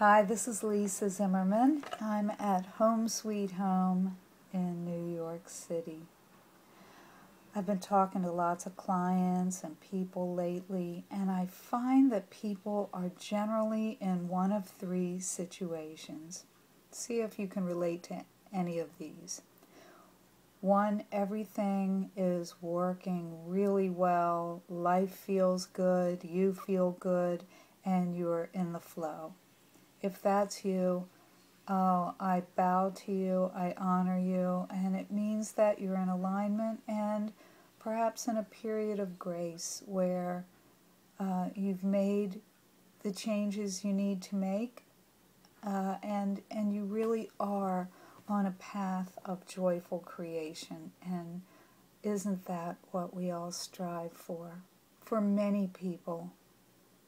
Hi, this is Lisa Zimmerman. I'm at Home Sweet Home in New York City. I've been talking to lots of clients and people lately, and I find that people are generally in one of three situations. See if you can relate to any of these. One, everything is working really well, life feels good, you feel good, and you're in the flow if that's you, oh, I bow to you, I honor you, and it means that you're in alignment and perhaps in a period of grace where uh, you've made the changes you need to make, uh, and and you really are on a path of joyful creation. And isn't that what we all strive for? For many people,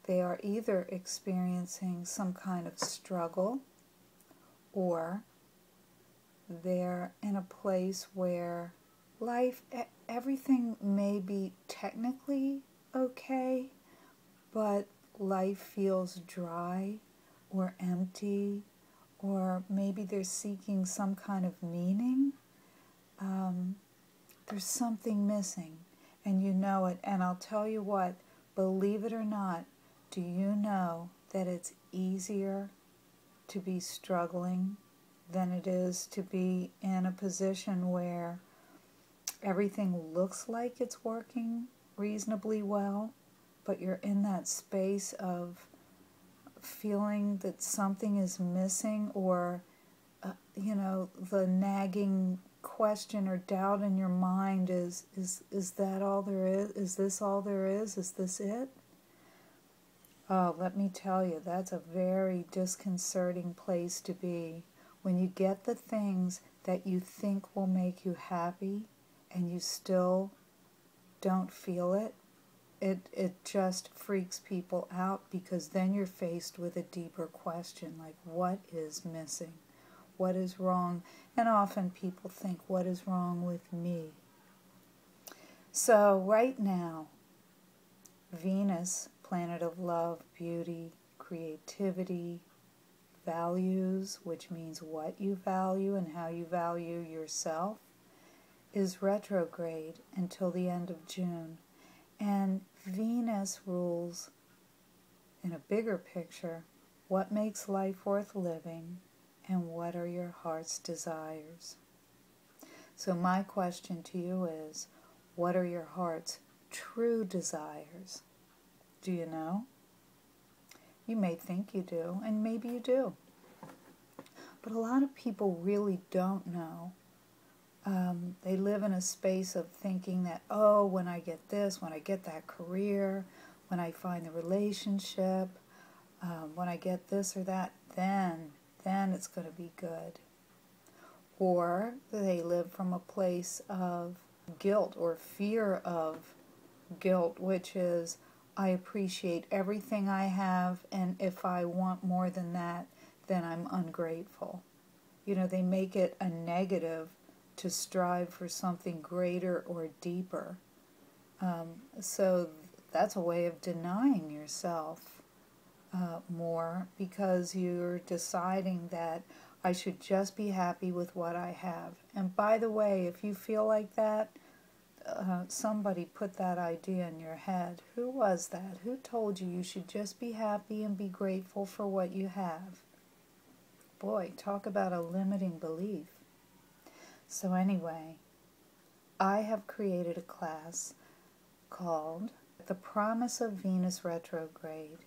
they are either experiencing some kind of struggle or they're in a place where life, everything may be technically okay, but life feels dry or empty, or maybe they're seeking some kind of meaning. Um, there's something missing, and you know it. And I'll tell you what, believe it or not, do you know that it's easier to be struggling than it is to be in a position where everything looks like it's working reasonably well, but you're in that space of feeling that something is missing or, uh, you know, the nagging question or doubt in your mind is is is that all there is? Is this all there is? Is this it Oh, let me tell you, that's a very disconcerting place to be when you get the things that you think will make you happy and you still don't feel it. It, it just freaks people out because then you're faced with a deeper question like, what is missing? What is wrong? And often people think, what is wrong with me? So, right now, Venus planet of love, beauty, creativity, values, which means what you value and how you value yourself, is retrograde until the end of June. And Venus rules, in a bigger picture, what makes life worth living and what are your heart's desires. So, my question to you is what are your heart's true desires? Do you know? You may think you do, and maybe you do. But a lot of people really don't know. Um, they live in a space of thinking that, oh, when I get this, when I get that career, when I find the relationship, um, when I get this or that, then, then it's going to be good. Or they live from a place of guilt or fear of guilt, which is, I appreciate everything I have, and if I want more than that, then I'm ungrateful. You know, they make it a negative to strive for something greater or deeper. Um, so that's a way of denying yourself uh, more because you're deciding that I should just be happy with what I have. And by the way, if you feel like that, uh, somebody put that idea in your head. Who was that? Who told you you should just be happy and be grateful for what you have? Boy, talk about a limiting belief. So, anyway, I have created a class called The Promise of Venus Retrograde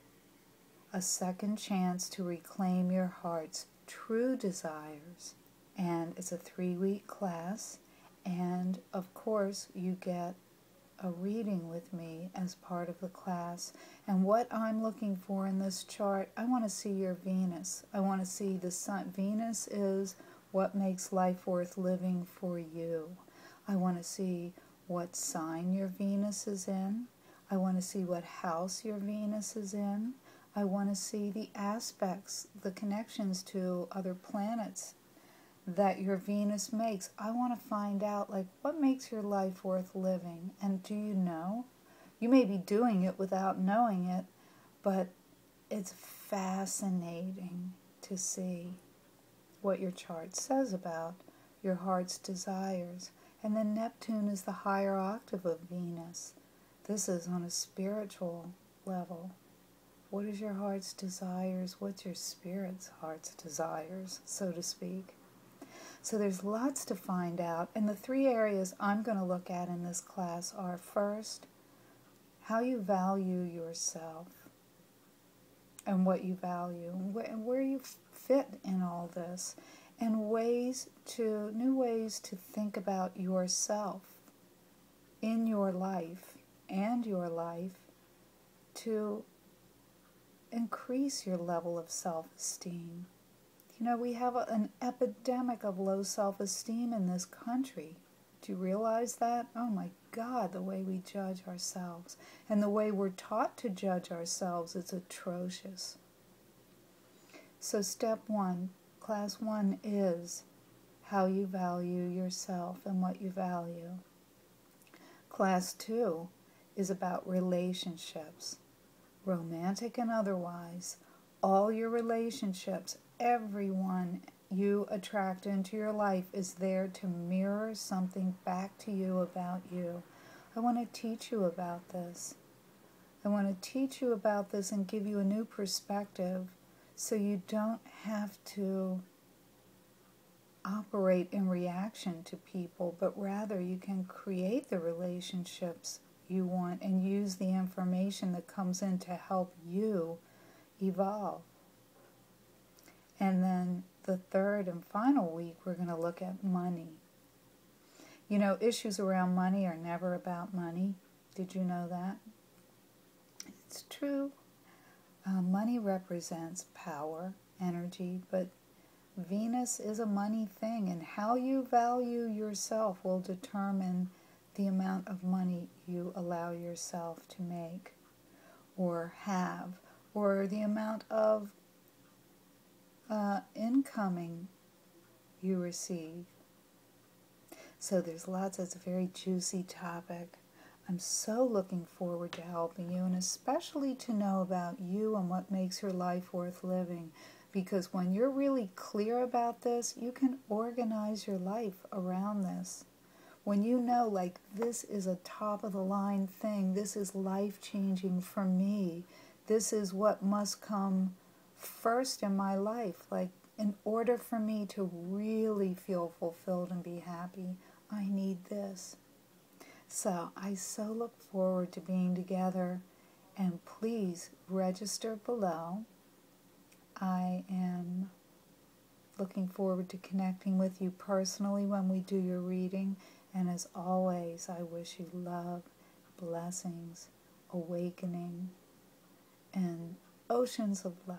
A Second Chance to Reclaim Your Heart's True Desires. And it's a three week class and of course, you get a reading with me as part of the class. And what I'm looking for in this chart, I want to see your Venus. I want to see the sun. Venus is what makes life worth living for you. I want to see what sign your Venus is in. I want to see what house your Venus is in. I want to see the aspects, the connections to other planets that your Venus makes. I want to find out, like, what makes your life worth living? And do you know? You may be doing it without knowing it, but it's fascinating to see what your chart says about your heart's desires. And then Neptune is the higher octave of Venus. This is on a spiritual level. What is your heart's desires? What's your spirit's heart's desires, so to speak? So there's lots to find out. And the three areas I'm going to look at in this class are first, how you value yourself and what you value and where you fit in all this and ways to new ways to think about yourself in your life and your life to increase your level of self-esteem you know, we have an epidemic of low self esteem in this country. Do you realize that? Oh my God, the way we judge ourselves and the way we're taught to judge ourselves is atrocious. So, step one, class one is how you value yourself and what you value. Class two is about relationships, romantic and otherwise. All your relationships everyone you attract into your life is there to mirror something back to you about you. I want to teach you about this. I want to teach you about this and give you a new perspective so you don't have to operate in reaction to people, but rather you can create the relationships you want and use the information that comes in to help you evolve. And then the third and final week, we're going to look at money. You know, issues around money are never about money. Did you know that? It's true. Uh, money represents power, energy, but Venus is a money thing, and how you value yourself will determine the amount of money you allow yourself to make or have, or the amount of uh, incoming you receive. So there's lots, it's a very juicy topic. I'm so looking forward to helping you and especially to know about you and what makes your life worth living. Because when you're really clear about this, you can organize your life around this. When you know, like, this is a top of the line thing, this is life changing for me, this is what must come first in my life. Like, in order for me to really feel fulfilled and be happy, I need this. So I so look forward to being together. And please register below. I am looking forward to connecting with you personally when we do your reading. And as always, I wish you love, blessings, awakening, and oceans of love.